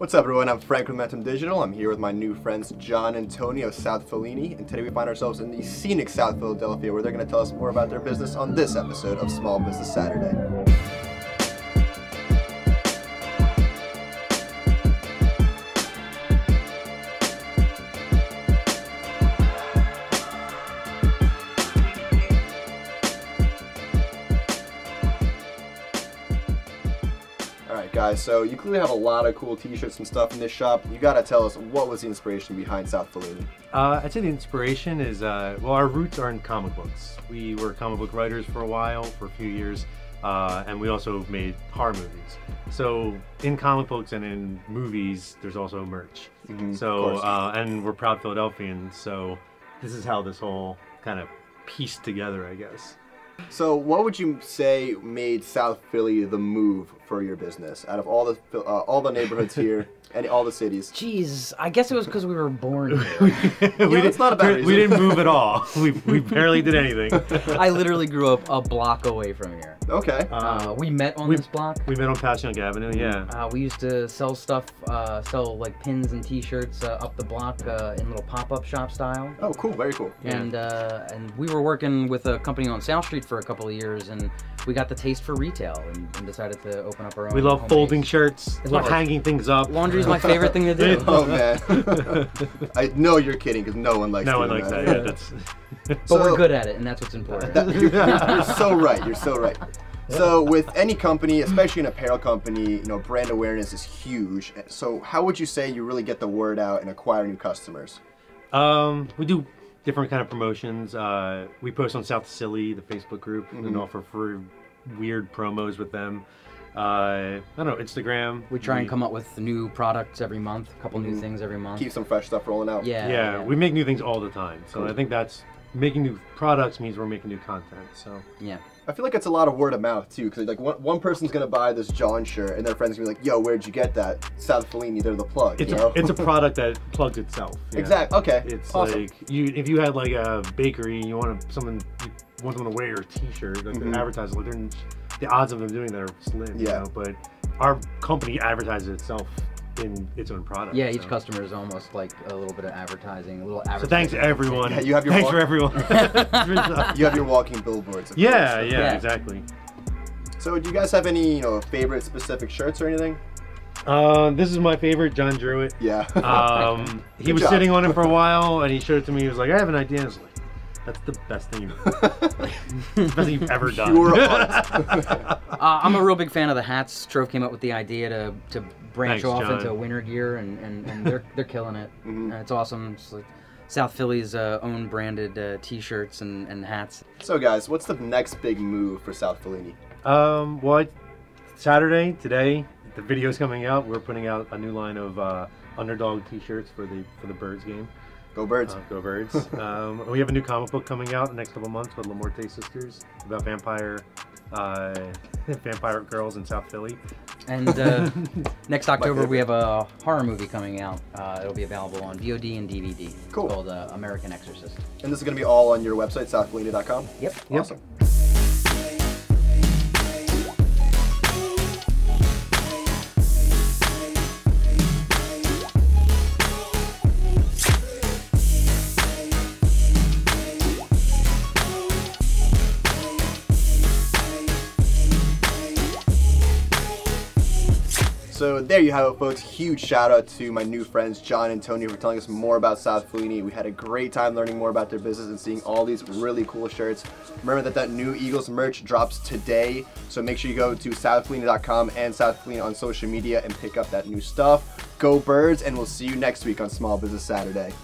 What's up everyone, I'm Frank with Momentum Digital. I'm here with my new friends John and Tony of South Fellini, and today we find ourselves in the scenic South Philadelphia where they're going to tell us more about their business on this episode of Small Business Saturday. Guys, so you clearly have a lot of cool t-shirts and stuff in this shop. You gotta tell us what was the inspiration behind South Fellini? Uh, I'd say the inspiration is, uh, well, our roots are in comic books. We were comic book writers for a while, for a few years, uh, and we also made horror movies. So in comic books and in movies, there's also merch. Mhm, so, uh, and we're proud Philadelphians, so this is how this whole kind of pieced together, I guess. So, what would you say made South Philly the move for your business? Out of all the uh, all the neighborhoods here and all the cities, Jeez, I guess it was because we were born here. we, that's not a bad we, we didn't move at all. We, we barely did anything. I literally grew up a block away from here. okay. Uh, we met on we- this block. we met on Passyunk Avenue, yeah. Uh, we used to sell stuff, uh, sell like pins and T-shirts uh, up the block uh, in little pop-up shop style. oh, cool. Very cool. Yeah. And uh, and we were working with a company on South Street for a couple of years, and we got the taste for retail, and, and decided to open up our own. We love folding base. shirts, Love hanging things up. Laundry's my favorite thing to do. Oh man, I know you're kidding because no one likes. No one doing likes that. Yeah, that's. but So- we're good at it, and that's what's important. That- you're, you're so right. You're so right. So with any company, especially an apparel company, you know, brand awareness is huge. So how would you say you really get the word out and acquire new customers? Um, we do different kind of promotions. Uh, we post on South Silly, the Facebook group, and offer for weird promos with them. Uh, I don't know, Instagram. we try and come up with new products every month, a couple Mm-hmm. new things every month. Keep some fresh stuff rolling out. yeah, Yeah, we make new things all the time. So I think that's making new products means we're making new content. So yeah. I feel like it's a lot of word of mouth too, because like one, one person's gonna buy this John shirt, and their friends gonna be like, "Yo, where'd you get that?" South Fellini, they're the plug. it's you a, know? it's a product that plugs itself. yeah. exact. Okay. It's awesome. like you if you had like a bakery and you want someone you want someone to wear your T-shirt, like Mhm. they advertise, like they're, the odds of them doing that are slim. You Yeah. know? But our company advertises itself in its own product. Yeah, each so. customer is almost like a little bit of advertising, a little advertising. So advertising. thanks everyone. Yeah, you have your thanks walk- for everyone. you have your walking billboards. Of yeah, course. yeah, Yeah. exactly. So do you guys have any, you know, favorite specific shirts or anything? Uh, this is my favorite, John Druitt. Yeah. Um, he was job. sitting on it for a while, and he showed it to me. He was like, "I have an idea." I was like, "That's the best thing, you've, best thing you've ever done." Uh, I'm a real big fan of the hats. Trov came up with the idea to, to branch Thanks, off John. into winter gear, and, and, and they're they're killing it. Mhm. Uh, it's awesome. It's like South Philly's uh, own branded uh, T-shirts and, and hats. so guys, what's the next big move for South Fellini? Um, well, Saturday today, the video's coming out. We're putting out a new line of uh, underdog T-shirts for the for the Birds game. Go Birds. Uh, go Birds! um, we have a new comic book coming out in the next couple months with LaMorte Sisters about vampire, uh, vampire girls in South Philly. And uh, next October we have a horror movie coming out. Uh, it'll be available on VOD and DVD. Cool. It's called uh, American Exorcist. And this is gonna be all on your website, southfellini.com. Yep. Yep. So there you have it, folks. Huge shout out to my new friends John and Tony for telling us more about South Fellini. We had a great time learning more about their business and seeing all these really cool shirts. Remember that that new Eagles merch drops today, so make sure you go to southfellini.com and South Fellini on social media and pick up that new stuff. Go Birds, and we'll see you next week on Small Business Saturday.